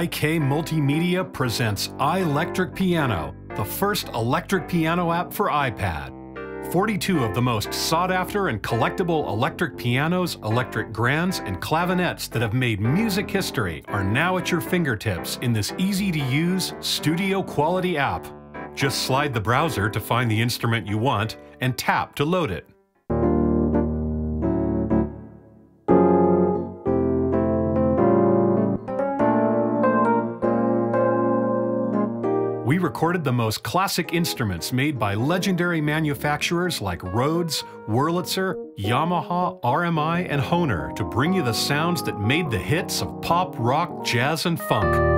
IK Multimedia presents iLectric Piano, the first electric piano app for iPad. 42 of the most sought after and collectible electric pianos, electric grands, and clavinets that have made music history are now at your fingertips in this easy to use, studio quality app. Just slide the browser to find the instrument you want and tap to load it. We recorded the most classic instruments made by legendary manufacturers like Rhodes, Wurlitzer, Yamaha, RMI, and Hohner to bring you the sounds that made the hits of pop, rock, jazz, and funk.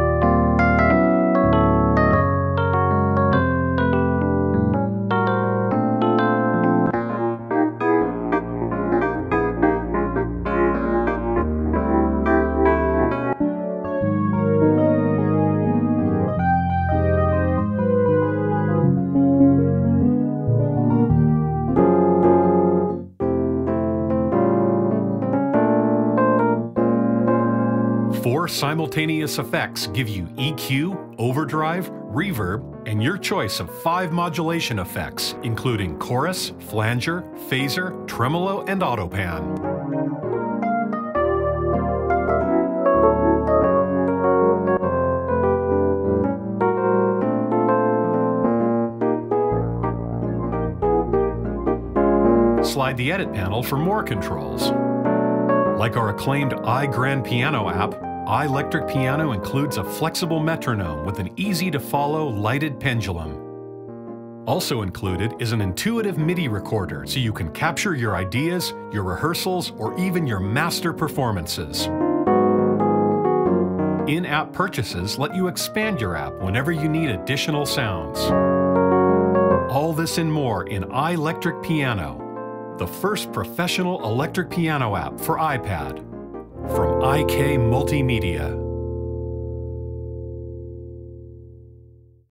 Four simultaneous effects give you EQ, overdrive, reverb, and your choice of five modulation effects, including chorus, flanger, phaser, tremolo, and autopan. Slide the Edit panel for more controls. Like our acclaimed iGrand Piano app, iLectric Piano includes a flexible metronome with an easy-to-follow lighted pendulum. Also included is an intuitive MIDI recorder so you can capture your ideas, your rehearsals, or even your master performances. In-app purchases let you expand your app whenever you need additional sounds. All this and more in iLectric Piano, the first professional electric piano app for iPad from IK Multimedia.